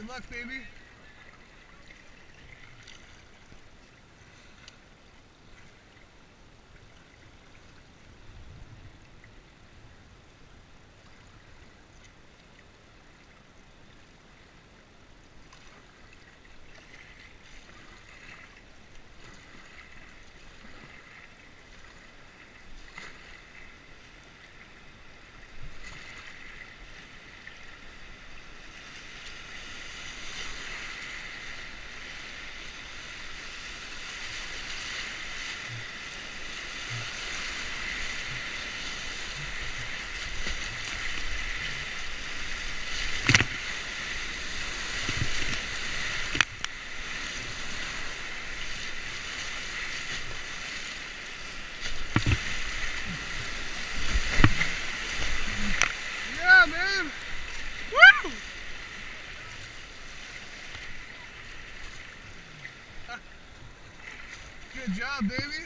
Good luck, baby. Good job, baby.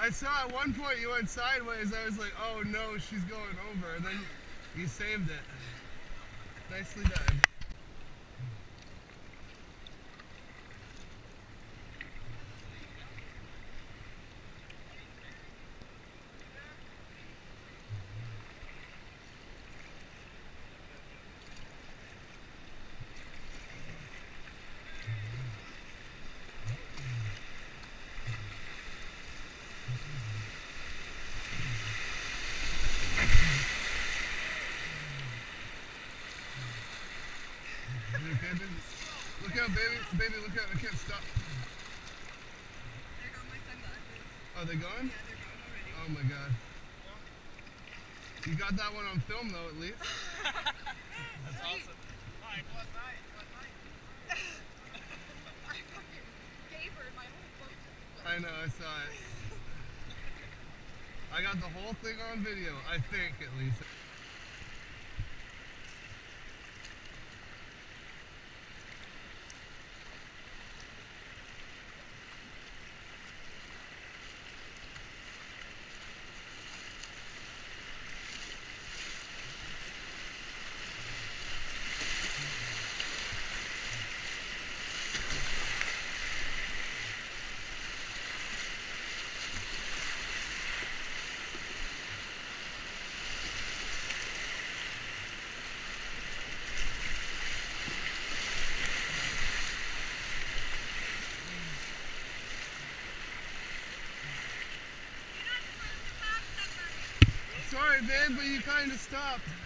I saw at one point you went sideways. I was like, oh no, she's going over. And then you saved it. Nicely done. You okay, baby? Look out, baby. Baby, look out. I can't stop. There go my sunglasses. Are they gone? Yeah, they're gone already. Oh my god. You got that one on film though, at least. That's awesome. Mike, what's mine? What's mine? I fucking gave her my whole phone. I know, I saw it. I got the whole thing on video, I think at least. Sorry, babe, but you kind of stopped.